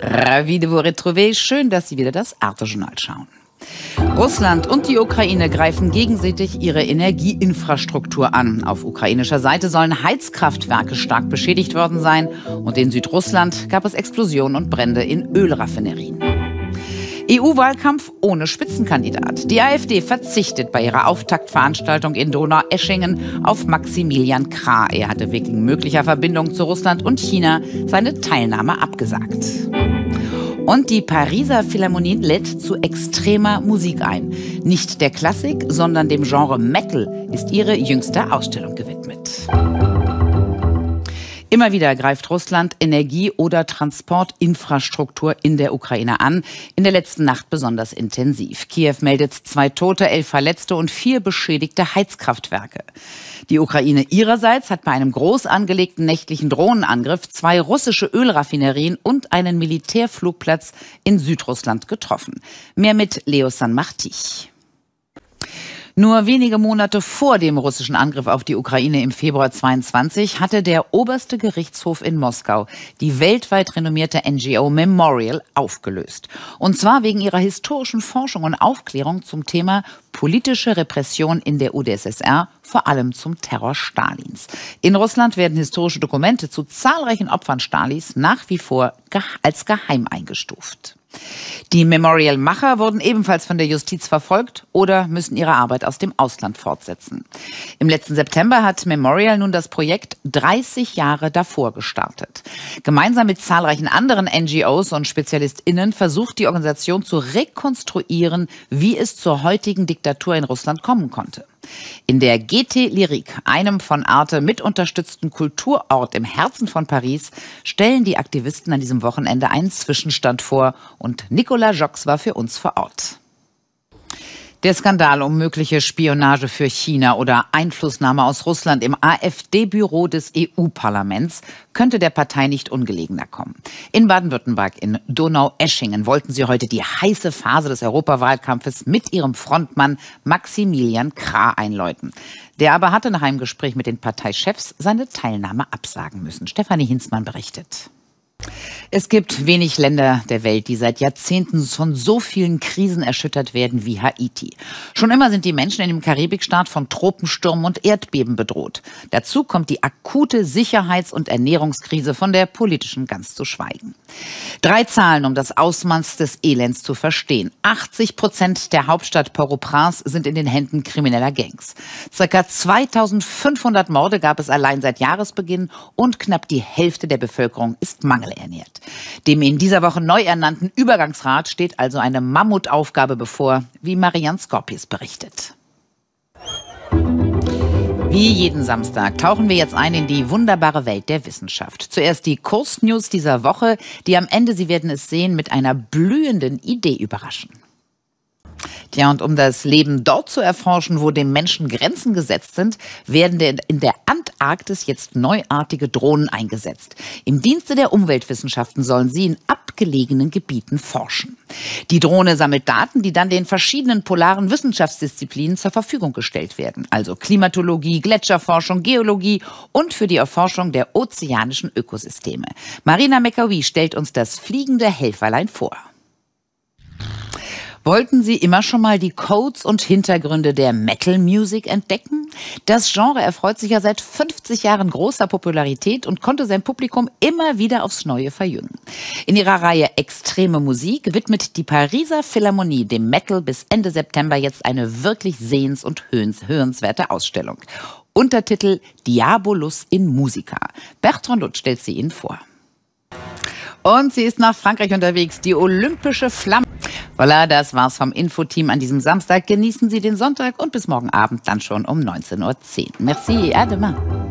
Ravi de vous retrouver. Schön, dass Sie wieder das Arte-Journal schauen. Russland und die Ukraine greifen gegenseitig ihre Energieinfrastruktur an. Auf ukrainischer Seite sollen Heizkraftwerke stark beschädigt worden sein und in Südrussland gab es Explosionen und Brände in Ölraffinerien. EU-Wahlkampf ohne Spitzenkandidat. Die AfD verzichtet bei ihrer Auftaktveranstaltung in Donau-Eschingen auf Maximilian Krah. Er hatte wegen möglicher Verbindung zu Russland und China seine Teilnahme abgesagt. Und die Pariser Philharmonie lädt zu extremer Musik ein. Nicht der Klassik, sondern dem Genre Metal ist ihre jüngste Ausstellung gewidmet. Immer wieder greift Russland Energie- oder Transportinfrastruktur in der Ukraine an. In der letzten Nacht besonders intensiv. Kiew meldet zwei Tote, elf Verletzte und vier beschädigte Heizkraftwerke. Die Ukraine ihrerseits hat bei einem groß angelegten nächtlichen Drohnenangriff zwei russische Ölraffinerien und einen Militärflugplatz in Südrussland getroffen. Mehr mit Leo San Martich. Nur wenige Monate vor dem russischen Angriff auf die Ukraine im Februar 22 hatte der oberste Gerichtshof in Moskau die weltweit renommierte NGO Memorial aufgelöst. Und zwar wegen ihrer historischen Forschung und Aufklärung zum Thema politische Repression in der UdSSR, vor allem zum Terror Stalins. In Russland werden historische Dokumente zu zahlreichen Opfern Stalins nach wie vor als geheim eingestuft. Die Memorial-Macher wurden ebenfalls von der Justiz verfolgt oder müssen ihre Arbeit aus dem Ausland fortsetzen. Im letzten September hat Memorial nun das Projekt 30 Jahre davor gestartet. Gemeinsam mit zahlreichen anderen NGOs und SpezialistInnen versucht die Organisation zu rekonstruieren, wie es zur heutigen Diktatur in Russland kommen konnte. In der GT Lyrik, einem von Arte mitunterstützten Kulturort im Herzen von Paris, stellen die Aktivisten an diesem Wochenende einen Zwischenstand vor und Nicolas Jox war für uns vor Ort. Der Skandal um mögliche Spionage für China oder Einflussnahme aus Russland im AfD-Büro des EU-Parlaments könnte der Partei nicht ungelegener kommen. In Baden-Württemberg, in Donau-Eschingen, wollten sie heute die heiße Phase des Europawahlkampfes mit ihrem Frontmann Maximilian Krah einläuten. Der aber hatte nach einem Gespräch mit den Parteichefs seine Teilnahme absagen müssen. Stefanie Hinzmann berichtet. Es gibt wenig Länder der Welt, die seit Jahrzehnten von so vielen Krisen erschüttert werden wie Haiti. Schon immer sind die Menschen in dem Karibikstaat von Tropenstürmen und Erdbeben bedroht. Dazu kommt die akute Sicherheits- und Ernährungskrise, von der politischen ganz zu schweigen. Drei Zahlen, um das Ausmaß des Elends zu verstehen. 80 Prozent der Hauptstadt Port-au-Prince sind in den Händen krimineller Gangs. Circa 2500 Morde gab es allein seit Jahresbeginn und knapp die Hälfte der Bevölkerung ist mangelernährt. Dem in dieser Woche neu ernannten Übergangsrat steht also eine Mammutaufgabe bevor, wie Marianne Skorpis berichtet. Wie jeden Samstag tauchen wir jetzt ein in die wunderbare Welt der Wissenschaft. Zuerst die Kursnews dieser Woche, die am Ende, Sie werden es sehen, mit einer blühenden Idee überraschen. Ja, und um das Leben dort zu erforschen, wo dem Menschen Grenzen gesetzt sind, werden in der Antarktis jetzt neuartige Drohnen eingesetzt. Im Dienste der Umweltwissenschaften sollen sie in abgelegenen Gebieten forschen. Die Drohne sammelt Daten, die dann den verschiedenen polaren Wissenschaftsdisziplinen zur Verfügung gestellt werden. Also Klimatologie, Gletscherforschung, Geologie und für die Erforschung der ozeanischen Ökosysteme. Marina Mekawi stellt uns das fliegende Helferlein vor. Wollten Sie immer schon mal die Codes und Hintergründe der Metal Music entdecken? Das Genre erfreut sich ja seit 50 Jahren großer Popularität und konnte sein Publikum immer wieder aufs Neue verjüngen. In ihrer Reihe Extreme Musik widmet die Pariser Philharmonie dem Metal bis Ende September jetzt eine wirklich sehens- und hörenswerte Ausstellung. Untertitel Diabolus in Musica. Bertrand Lutz stellt sie Ihnen vor. Und sie ist nach Frankreich unterwegs, die olympische Flamme. Voilà, das war's vom Infoteam an diesem Samstag. Genießen Sie den Sonntag und bis morgen Abend dann schon um 19.10 Uhr. Merci, à demain.